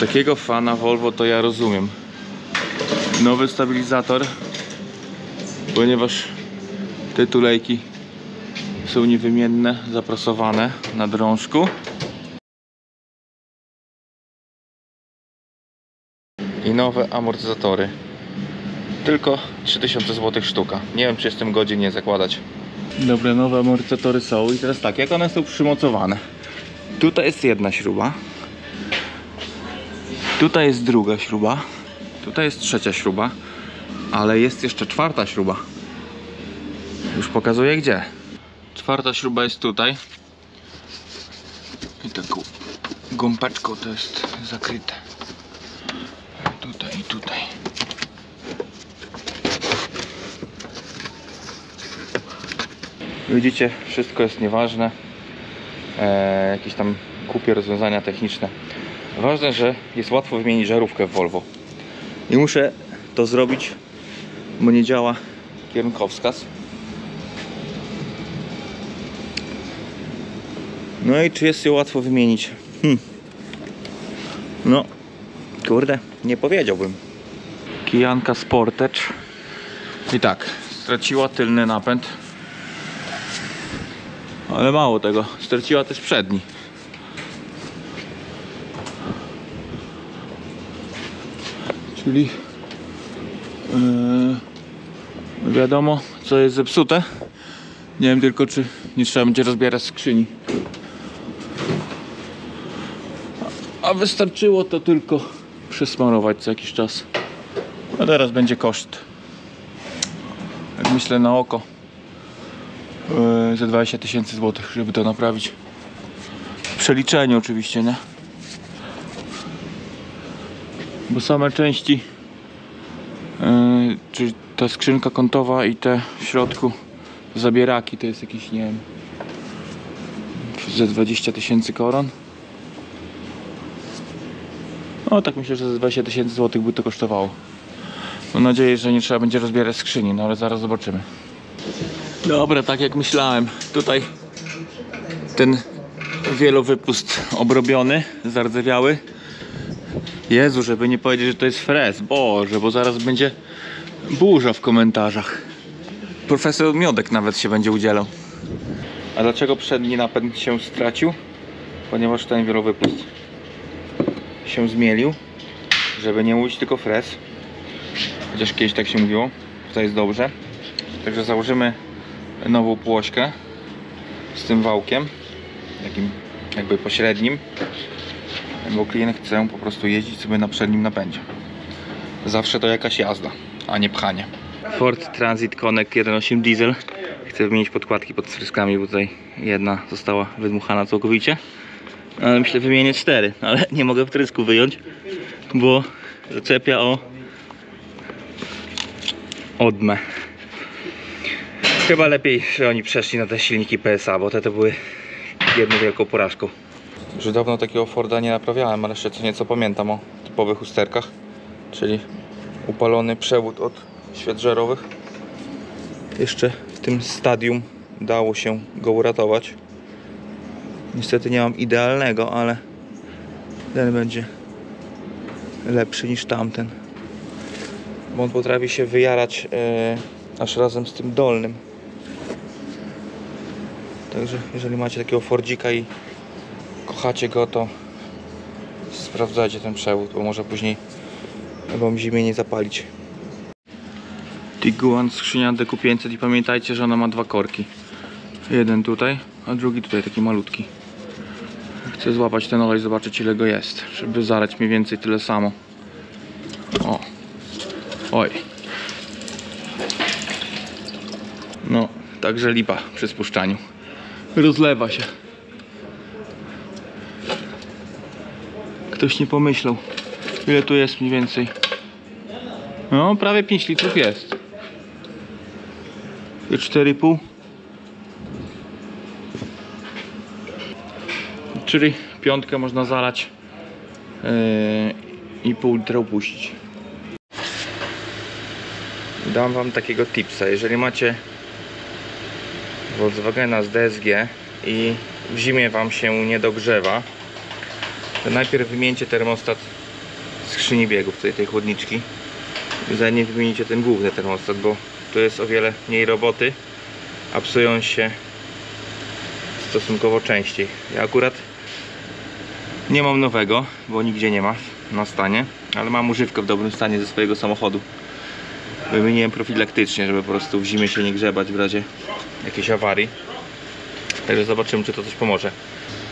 Takiego fana Volvo to ja rozumiem. Nowy stabilizator, ponieważ te tulejki są niewymienne, zaprasowane na drążku. I nowe amortyzatory. Tylko 3000 zł sztuka. Nie wiem, czy jestem godzien je zakładać. Dobre, nowe amortyzatory są. I teraz tak, jak one są przymocowane? Tutaj jest jedna śruba. Tutaj jest druga śruba. Tutaj jest trzecia śruba. Ale jest jeszcze czwarta śruba. Już pokazuję gdzie. Czwarta śruba jest tutaj. I taką gąbeczką to jest zakryte. Tutaj i tutaj. Widzicie, wszystko jest nieważne. E, jakieś tam głupie rozwiązania techniczne. Ważne, że jest łatwo wymienić żarówkę w Volvo. I muszę to zrobić, bo nie działa kierunkowskaz. No i czy jest ją łatwo wymienić? Hm. No, kurde, nie powiedziałbym. Kijanka Sportage. I tak, straciła tylny napęd. Ale mało tego, straciła też przedni. Czyli yy, wiadomo co jest zepsute. Nie wiem tylko czy nie trzeba będzie rozbierać skrzyni. A wystarczyło to tylko przesmarować co jakiś czas. A teraz będzie koszt. Jak myślę na oko yy, za 20 tysięcy złotych, żeby to naprawić. W przeliczeniu oczywiście, nie? Bo same części, yy, czyli ta skrzynka kątowa i te w środku zabieraki to jest jakieś, nie wiem, ze 20 tysięcy koron. No tak myślę, że za 20 tysięcy złotych by to kosztowało. Mam nadzieję, że nie trzeba będzie rozbierać skrzyni, no ale zaraz zobaczymy. Dobra, tak jak myślałem. Tutaj ten wielowypust obrobiony, zardzewiały. Jezu, żeby nie powiedzieć, że to jest frez. Boże, bo zaraz będzie burza w komentarzach. Profesor Miodek nawet się będzie udzielał. A dlaczego przedni napęd się stracił? Ponieważ ten wielowypust się zmielił. Żeby nie mówić tylko frez. Chociaż kiedyś tak się mówiło. Tutaj jest dobrze. Także założymy nową płośkę z tym wałkiem takim jakby pośrednim bo klient chce po prostu jeździć sobie na przednim napędzie. Zawsze to jakaś jazda, a nie pchanie. Ford Transit Connect 1.8 diesel. Chcę wymienić podkładki pod wtryskami bo tutaj jedna została wydmuchana całkowicie. Myślę wymienię cztery ale nie mogę wtrysku wyjąć bo zaczepia o odmę. Chyba lepiej, że oni przeszli na te silniki PSA, bo te to były jedną wielką porażką. Już dawno takiego Forda nie naprawiałem, ale jeszcze co nieco pamiętam o typowych usterkach. Czyli upalony przewód od świec żarowych. Jeszcze w tym stadium dało się go uratować. Niestety nie mam idealnego, ale ten będzie lepszy niż tamten. Bo on potrafi się wyjarać e, aż razem z tym dolnym. Także jeżeli macie takiego Fordzika i kochacie go, to sprawdzajcie ten przewód, bo może później wam zimie nie zapalić. Tiguan skrzynia DQ500 i pamiętajcie, że ona ma dwa korki. Jeden tutaj, a drugi tutaj, taki malutki. Chcę złapać ten olej, zobaczyć ile go jest, żeby zalać mniej więcej tyle samo. O. Oj. No, także lipa przy spuszczaniu. Rozlewa się. Ktoś nie pomyślał, ile tu jest mniej więcej. No, prawie 5 litrów jest. 4,5. Czyli piątkę można zalać yy, i pół litra upuścić. Dam wam takiego tipsa. Jeżeli macie Volkswagena z DSG i w zimie wam się nie dogrzewa to najpierw wymieńcie termostat skrzyni biegów, tutaj tej chłodniczki. Zanim wymienicie ten główny termostat, bo tu jest o wiele mniej roboty, a psują się stosunkowo częściej. Ja akurat nie mam nowego, bo nigdzie nie ma na stanie, ale mam używkę w dobrym stanie ze swojego samochodu. Wymieniłem profilaktycznie, żeby po prostu w zimie się nie grzebać w razie jakiejś awarii. Także zobaczymy, czy to coś pomoże.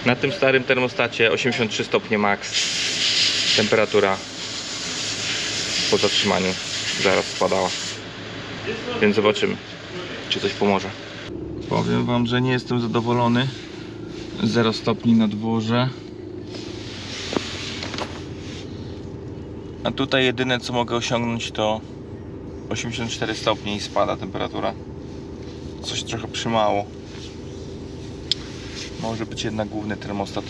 Na tym starym termostacie 83 stopnie max. Temperatura po zatrzymaniu zaraz spadała. Więc zobaczymy, czy coś pomoże. Powiem wam, że nie jestem zadowolony. 0 stopni na dworze. A tutaj jedyne co mogę osiągnąć to 84 stopnie i spada temperatura. Coś trochę przymało. Może być jednak główny termostat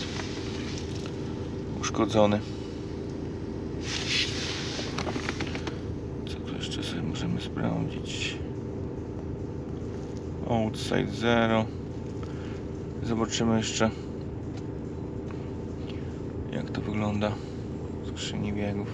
uszkodzony. Co tu jeszcze sobie możemy sprawdzić? Outside 0. Zobaczymy jeszcze jak to wygląda w skrzyni biegów.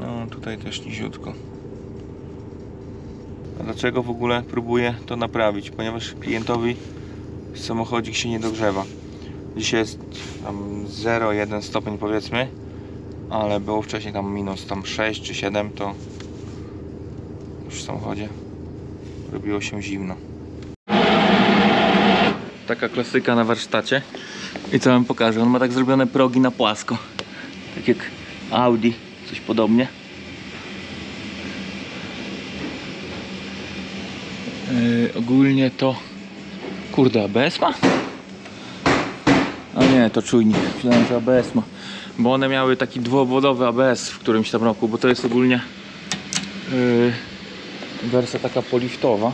No tutaj też niziutko. A dlaczego w ogóle próbuję to naprawić? Ponieważ klientowi samochodzik się nie dogrzewa. Dzisiaj jest tam 0,1 stopień powiedzmy, ale było wcześniej tam minus tam 6 czy 7 to już w samochodzie robiło się zimno. Taka klasyka na warsztacie. I co wam pokażę? On ma tak zrobione progi na płasko. Tak jak Audi, coś podobnie. Yy, ogólnie to kurde ABS ma? A nie, to czujnik. Myślałem, że ABS ma. Bo one miały taki dwuobwodowy ABS w którymś tam roku, bo to jest ogólnie yy, wersja taka poliftowa.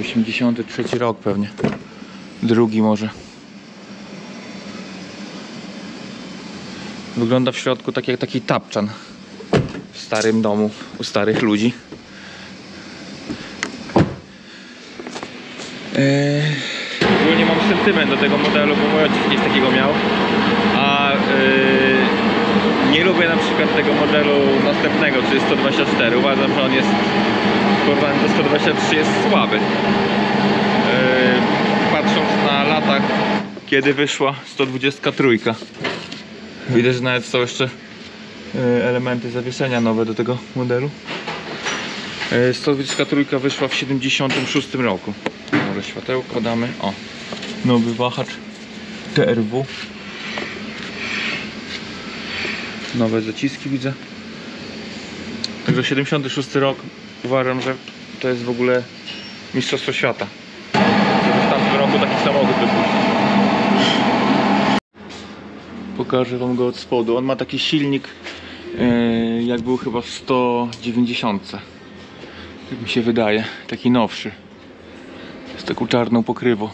83 rok pewnie. Drugi może. Wygląda w środku tak jak taki tapczan w starym domu u starych ludzi. Ogólnie mam sentyment do tego modelu, bo mój ojciec kiedyś takiego miał. A eee, nie lubię na przykład tego modelu następnego, czyli 124. Uważam, że on jest w porównaniu do 123 jest słaby. Eee, patrząc na latach, kiedy wyszła 123. Widać, że nawet są jeszcze e, elementy zawieszenia nowe do tego modelu. E, 123 wyszła w 76 roku. Może światełko damy. O, nowy wahacz TRW. Nowe zaciski widzę. Także 76 rok uważam, że to jest w ogóle mistrzostwo świata. Żeby w tamtym roku taki samochód wypuścić. Pokażę wam go od spodu. On ma taki silnik, e, jak był chyba w 190. Tak mi się wydaje. Taki nowszy. Taką czarną pokrywą.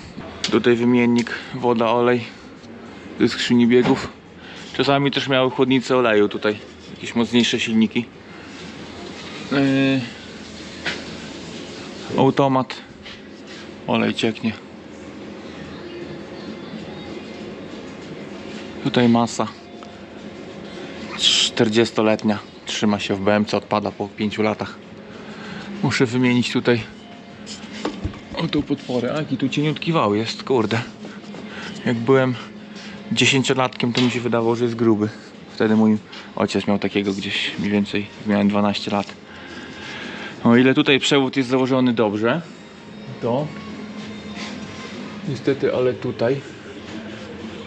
Tutaj wymiennik woda, olej ze skrzyni biegów. Czasami też miały chłodnice oleju tutaj. Jakieś mocniejsze silniki. E, automat. Olej cieknie. Tutaj masa 40-letnia trzyma się w BMC, odpada po 5 latach. Muszę wymienić tutaj o tą podporę. A jaki tu cieniutki wał jest, kurde. Jak byłem 10-latkiem, to mi się wydawało, że jest gruby. Wtedy mój ojciec miał takiego gdzieś mniej więcej, miałem 12 lat. O ile tutaj przewód jest założony dobrze, to niestety, ale tutaj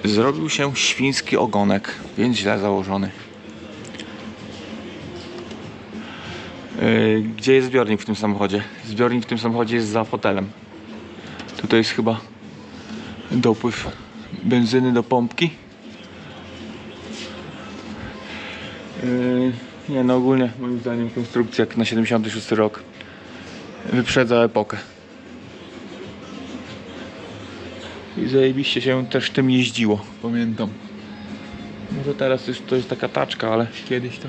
Zrobił się świński ogonek, więc źle założony. Yy, Gdzie jest zbiornik w tym samochodzie? Zbiornik w tym samochodzie jest za fotelem. Tutaj jest chyba dopływ benzyny do pompki. Yy, Nie no ogólnie moim zdaniem konstrukcja jak na 76 rok wyprzedza epokę. I zajebiście się też tym jeździło, pamiętam. Może teraz już to jest taka taczka, ale kiedyś to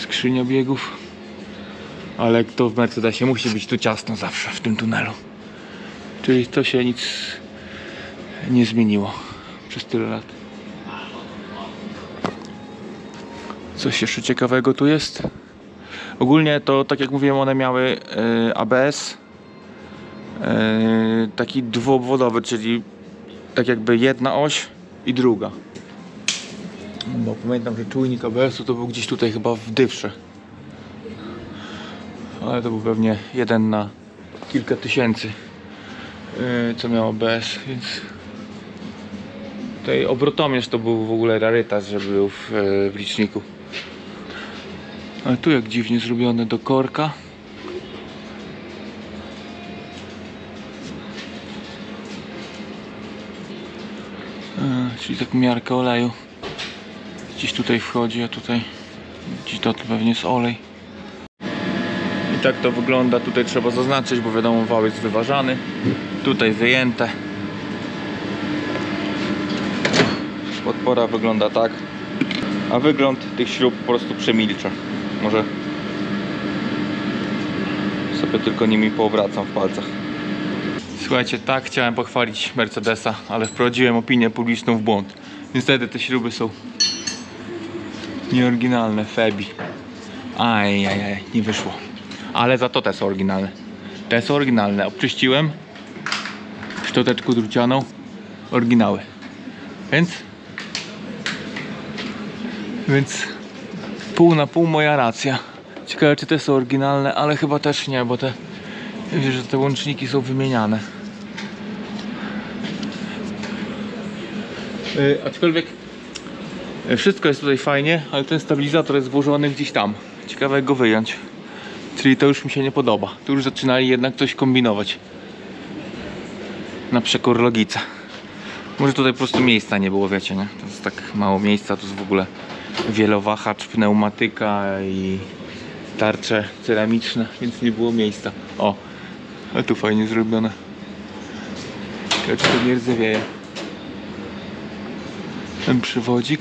skrzynia biegów. Ale jak to w Mercedesie musi być tu ciasno zawsze w tym tunelu. Czyli to się nic nie zmieniło przez tyle lat. Coś jeszcze ciekawego tu jest? Ogólnie to, tak jak mówiłem, one miały e, ABS e, taki dwuobwodowy, czyli tak jakby jedna oś i druga. Bo pamiętam, że czujnik ABS-u to był gdzieś tutaj chyba w dywsze. Ale to był pewnie jeden na kilka tysięcy, e, co miał ABS, więc tutaj obrotomierz to był w ogóle rarytas, że był w, e, w liczniku. Ale tu jak dziwnie zrobione do korka. E, czyli tak miarkę oleju. Gdzieś tutaj wchodzi, a tutaj gdzieś to pewnie jest olej. I tak to wygląda. Tutaj trzeba zaznaczyć, bo wiadomo wał jest wyważany. Tutaj wyjęte. Podpora wygląda tak. A wygląd tych śrub po prostu przemilcza. Może sobie tylko nimi poowracam w palcach. Słuchajcie, tak chciałem pochwalić Mercedesa, ale wprowadziłem opinię publiczną w błąd. Niestety te śruby są nieoryginalne, Febi. Aj, aj, aj, nie wyszło. Ale za to te są oryginalne. Te są oryginalne. Obczyściłem szczoteczką drucianą. Oryginały. Więc więc pół na pół moja racja. Ciekawe czy te są oryginalne, ale chyba też nie, bo te wiesz, że te łączniki są wymieniane. Yy, aczkolwiek yy, wszystko jest tutaj fajnie, ale ten stabilizator jest włożony gdzieś tam. Ciekawe jak go wyjąć. Czyli to już mi się nie podoba. Tu już zaczynali jednak coś kombinować. Na przekór logice. Może tutaj po prostu miejsca nie było, wiecie, nie? To jest tak mało miejsca, to jest w ogóle wielowahacz, pneumatyka i tarcze ceramiczne, więc nie było miejsca. O, a tu fajnie zrobione. Czy to nie rdzewieje. Ten przywodzik.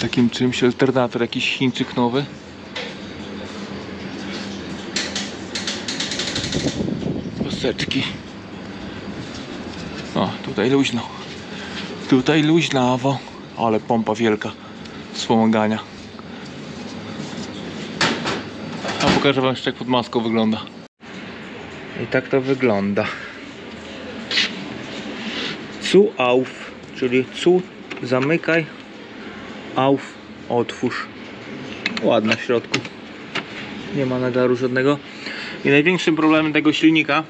Takim czymś, alternator jakiś Chińczyk nowy. Paseczki. O, tutaj luźno. Tutaj luźnawo. Ale pompa wielka wspomagania. A pokażę wam jeszcze jak pod maską wygląda. I tak to wygląda. Zu auf, czyli cu zamykaj, auf otwórz. Ładna w środku. Nie ma nagaru żadnego. I największym problemem tego silnika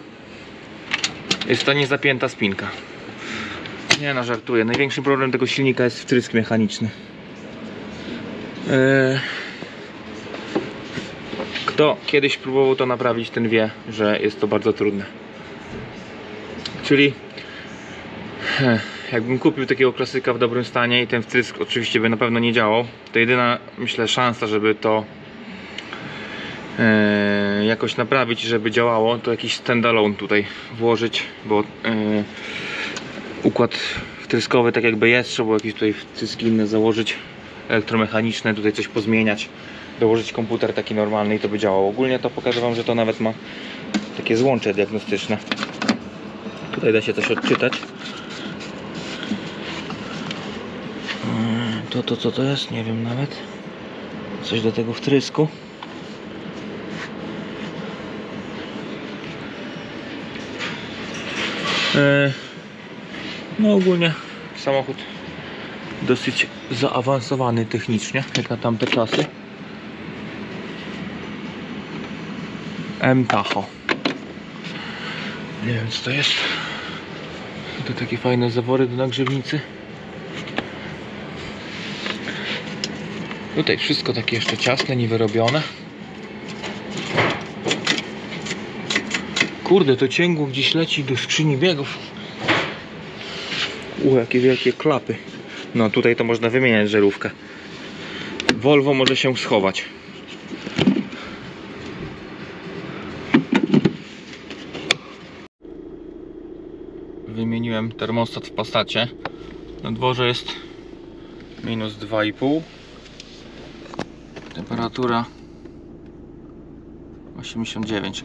jest ta niezapięta spinka. Nie no, żartuję. Największym problemem tego silnika jest wtrysk mechaniczny. Eee, Kto kiedyś próbował to naprawić, ten wie, że jest to bardzo trudne. Czyli jakbym kupił takiego klasyka w dobrym stanie i ten wtrysk oczywiście by na pewno nie działał, to jedyna myślę szansa, żeby to e, jakoś naprawić, żeby działało, to jakiś standalone tutaj włożyć, bo e, układ wtryskowy tak jakby jest, trzeba jakieś tutaj wtryski inne założyć, elektromechaniczne, tutaj coś pozmieniać, dołożyć komputer taki normalny i to by działało. Ogólnie to pokażę Wam, że to nawet ma takie złącze diagnostyczne. Tutaj da się coś odczytać. Mm, To, to co to jest? Nie wiem nawet. Coś do tego wtrysku. No ogólnie samochód dosyć zaawansowany technicznie, jak na tamte czasy. M Tacho. Nie wiem co to jest. To takie fajne zawory do nagrzewnicy. Tutaj wszystko takie jeszcze ciasne, niewyrobione. Kurde, to cięgło gdzieś leci do skrzyni biegów. U, jakie wielkie klapy. No tutaj to można wymieniać żarówkę. Volvo może się schować. termostat w Passacie. Na dworze jest minus 2,5. Temperatura 89.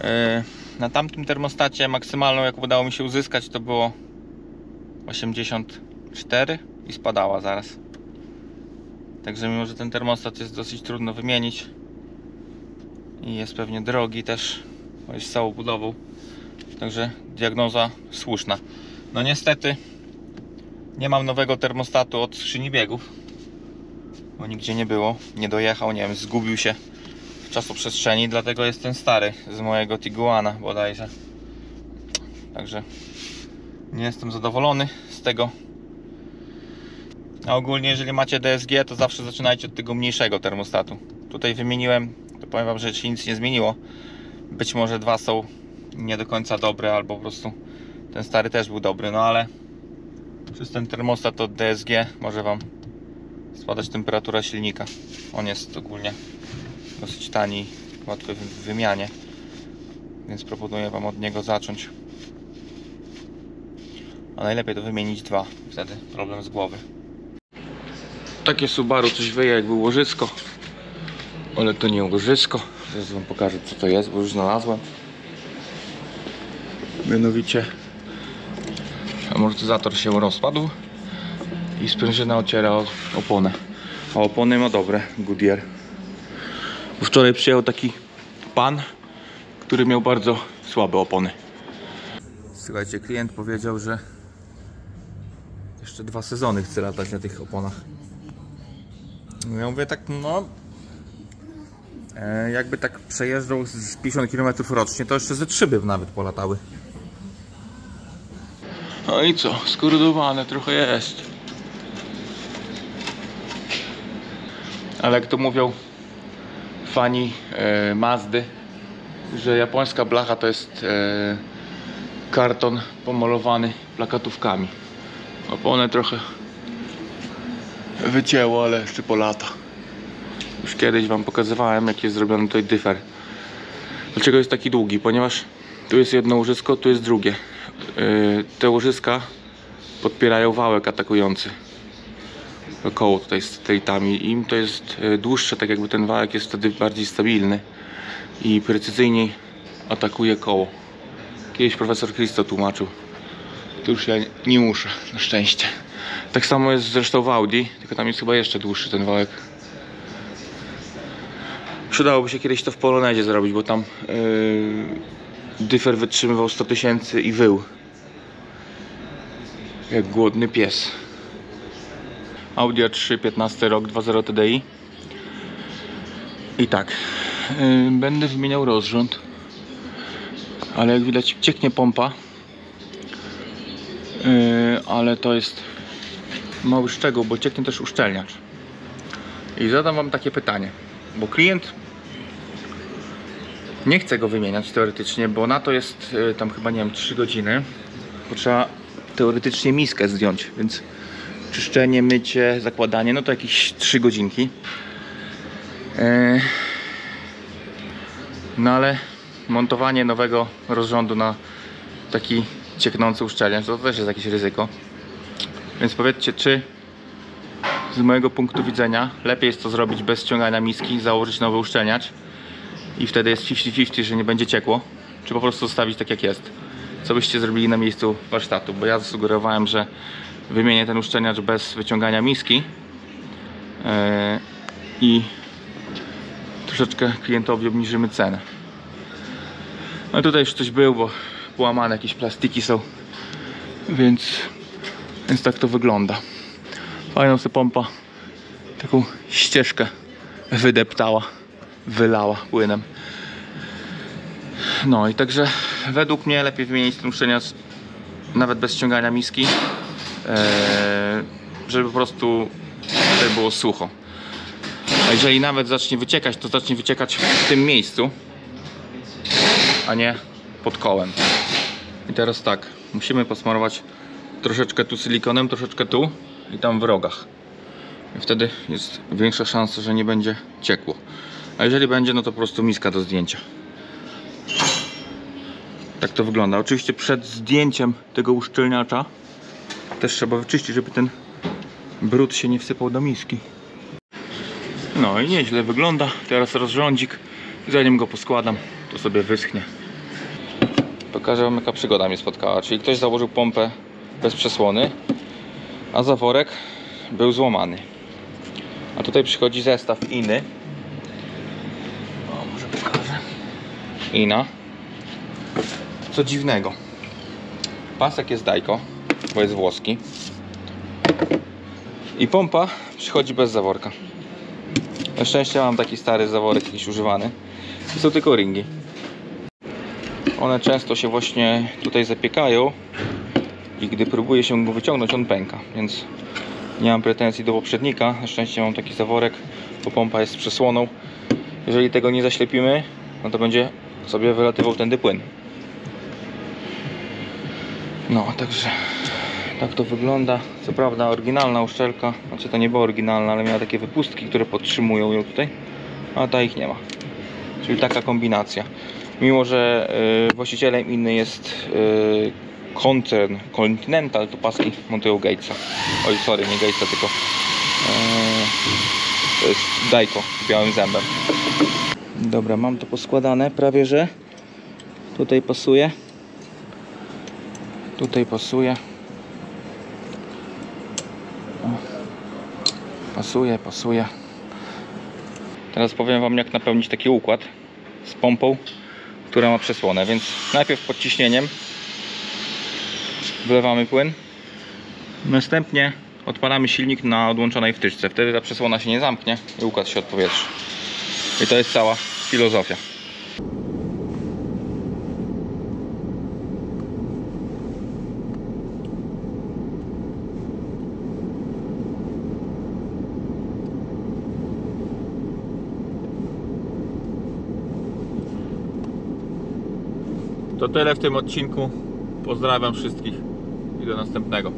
E, Na tamtym termostacie maksymalną, jaką udało mi się uzyskać, to było 84 i spadała zaraz. Także mimo, że ten termostat jest dosyć trudno wymienić i jest pewnie drogi też, bo jest całą budową. Także diagnoza słuszna. No niestety nie mam nowego termostatu od skrzyni biegów, bo nigdzie nie było. Nie dojechał, nie wiem, zgubił się czasoprzestrzeni, dlatego jest ten stary z mojego Tiguana bodajże. Także nie jestem zadowolony z tego. A ogólnie jeżeli macie DSG, to zawsze zaczynajcie od tego mniejszego termostatu. Tutaj wymieniłem, to powiem wam, że się nic nie zmieniło. Być może dwa są nie do końca dobre, albo po prostu ten stary też był dobry, no ale przez ten termostat od DSG może wam spadać temperatura silnika. On jest ogólnie dosyć tani, łatwy w wymianie, więc proponuję wam od niego zacząć. A najlepiej to wymienić dwa, wtedy problem z głowy. Takie Subaru coś wyje jakby łożysko, ale to nie łożysko. Zaraz wam pokażę co to jest, bo już znalazłem. Mianowicie amortyzator się rozpadł i sprężyna ociera oponę. A opony ma dobre, Goodyear. Bo Wczoraj przyjechał taki pan, który miał bardzo słabe opony. Słuchajcie, klient powiedział, że jeszcze dwa sezony chce latać na tych oponach. Ja mówię tak, no e, jakby tak przejeżdżał z 50 km rocznie, to jeszcze ze trzy by nawet polatały. No i co? Skordowane trochę jest. Ale jak to mówią fani e, Mazdy, że japońska blacha to jest e, karton pomalowany plakatówkami. Opony trochę wycięło, ale jeszcze po lata. Już kiedyś wam pokazywałem jak jest zrobiony tutaj dyfer. Dlaczego jest taki długi? Ponieważ tu jest jedno łożysko, tu jest drugie. Yy, te łożyska podpierają wałek atakujący. Koło tutaj z tejtami. Im to jest yy, dłuższe, tak jakby ten wałek jest wtedy bardziej stabilny i precyzyjniej atakuje koło. Kiedyś profesor Christo tłumaczył. Tu już ja nie muszę, na szczęście. Tak samo jest zresztą w Audi, tylko tam jest chyba jeszcze dłuższy ten wałek. Przydałoby się kiedyś to w Polonezie zrobić, bo tam yy, dyfer wytrzymywał 100 tysięcy i wył. Jak głodny pies. Audi A3, 15 rok, 2.0 TDI. I tak, yy, będę wymieniał rozrząd, ale jak widać cieknie pompa. Yy, ale to jest mały szczegół, bo cieknie też uszczelniacz. I zadam wam takie pytanie, bo klient nie chce go wymieniać teoretycznie, bo na to jest y, tam chyba nie wiem 3 godziny. Bo trzeba teoretycznie miskę zdjąć, więc czyszczenie, mycie, zakładanie, no to jakieś 3 godzinki. Yy, No ale montowanie nowego rozrządu na taki cieknący uszczelniacz to też jest jakieś ryzyko. Więc powiedzcie, czy z mojego punktu widzenia lepiej jest to zrobić bez ściągania miski, założyć nowy uszczelniacz i wtedy jest 50-50, że nie będzie ciekło, czy po prostu zostawić tak jak jest. Co byście zrobili na miejscu warsztatu? Bo ja zasugerowałem, że wymienię ten uszczelniacz bez wyciągania miski yy, i troszeczkę klientowi obniżymy cenę. No tutaj już coś było, bo połamane jakieś plastiki są, więc, więc tak to wygląda. Fajną sobie pompa taką ścieżkę wydeptała, wylała płynem. No i także według mnie lepiej wymienić ten uszczelniacz nawet bez ściągania miski, żeby po prostu tutaj było sucho. A jeżeli nawet zacznie wyciekać, to zacznie wyciekać w tym miejscu, a nie pod kołem. I teraz tak, musimy posmarować troszeczkę tu silikonem, troszeczkę tu i tam w rogach. I wtedy jest większa szansa, że nie będzie ciekło. A jeżeli będzie, no to po prostu miska do zdjęcia. Tak to wygląda. Oczywiście przed zdjęciem tego uszczelniacza też trzeba wyczyścić, żeby ten brud się nie wsypał do miski. No i nieźle wygląda. Teraz rozrządzik. Zanim go poskładam, to sobie wyschnie. Pokażę wam jaka przygoda mnie spotkała. Czyli ktoś założył pompę bez przesłony, a zaworek był złamany. A tutaj przychodzi zestaw iny. O, może pokażę. Ina. Co dziwnego. Pasek jest dajko, bo jest włoski. I pompa przychodzi bez zaworka. Na szczęście mam taki stary zaworek, jakiś używany. I są tylko ringi. One często się właśnie tutaj zapiekają i gdy próbuje się go wyciągnąć, on pęka, więc nie mam pretensji do poprzednika. Na szczęście mam taki zaworek, bo pompa jest przesłoną. Jeżeli tego nie zaślepimy, no to będzie sobie wylatywał tędy płyn. No, także tak to wygląda. Co prawda oryginalna uszczelka, znaczy to nie była oryginalna, ale miała takie wypustki, które podtrzymują ją tutaj, a ta ich nie ma. Czyli taka kombinacja. Mimo, że y, właścicielem inny jest y, koncern Continental, to paski montują Gatesa. Oj, sorry, nie Gatesa, tylko y, to jest Dajko białym zębem. Dobra, mam to poskładane prawie, że tutaj pasuje. Tutaj pasuje. Pasuje, pasuje. Teraz powiem Wam jak napełnić taki układ z pompą, która ma przesłonę, więc najpierw pod ciśnieniem wlewamy płyn. Następnie odpalamy silnik na odłączonej wtyczce. Wtedy ta przesłona się nie zamknie i układ się odpowietrzy. I to jest cała filozofia. Tyle w tym odcinku. Pozdrawiam wszystkich i do następnego.